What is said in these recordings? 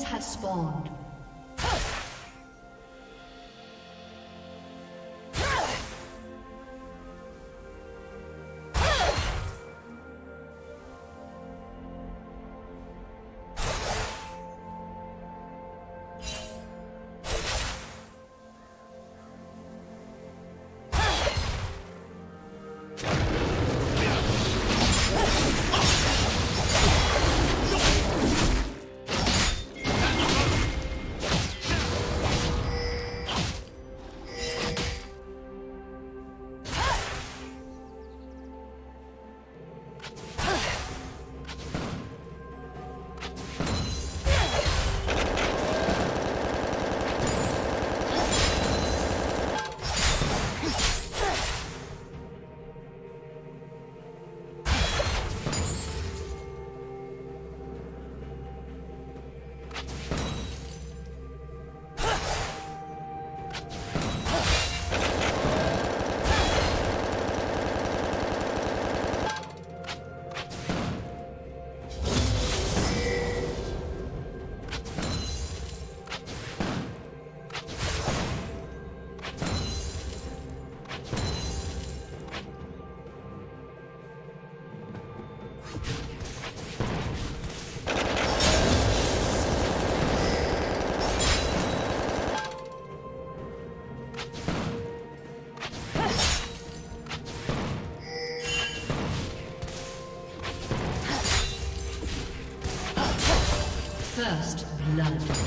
Have spawned. Blood.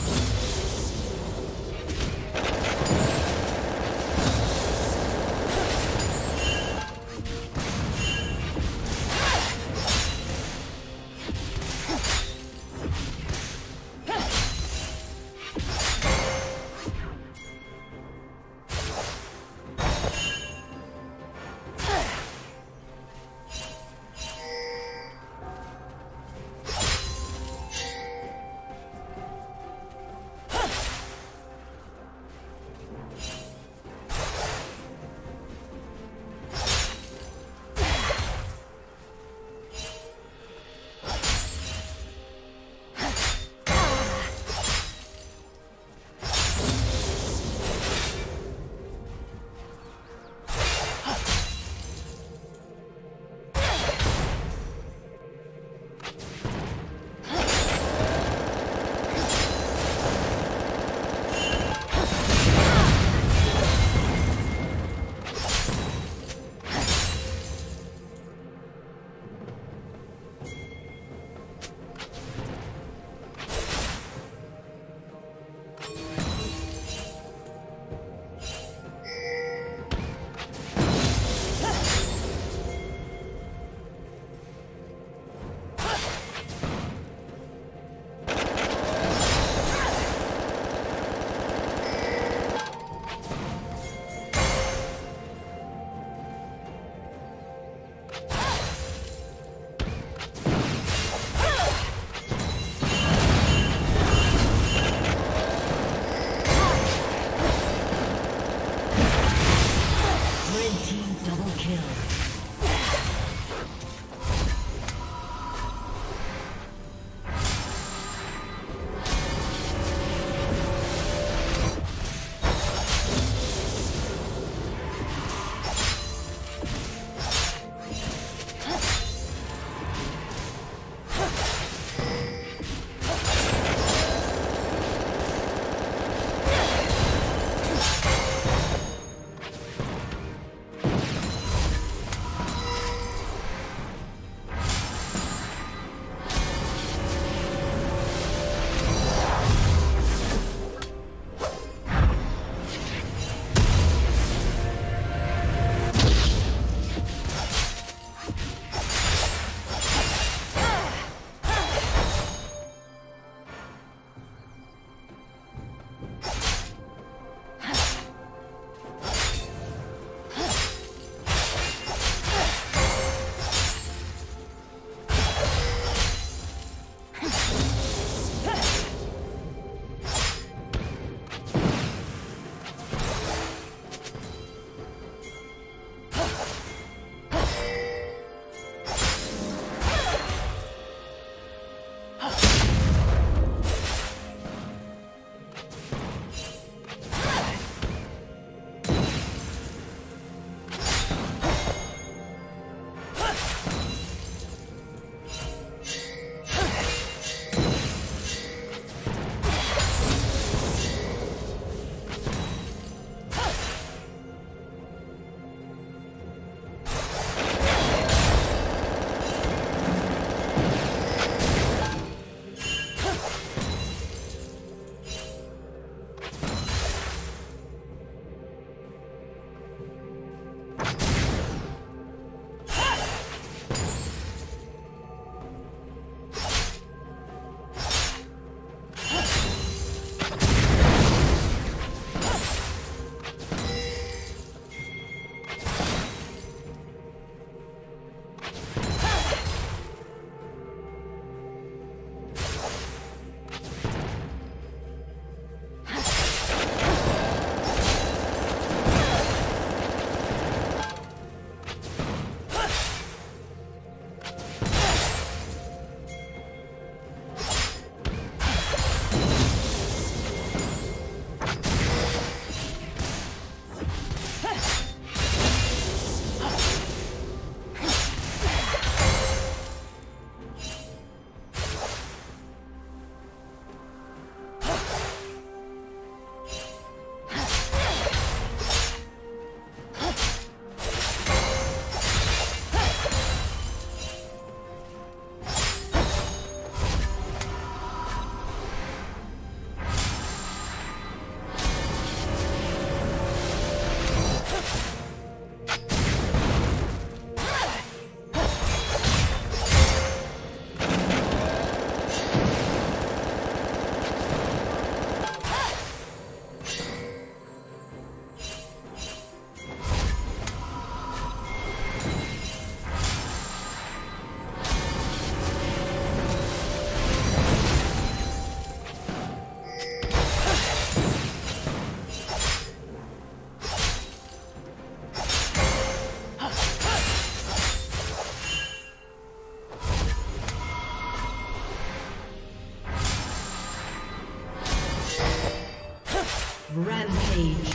Rampage.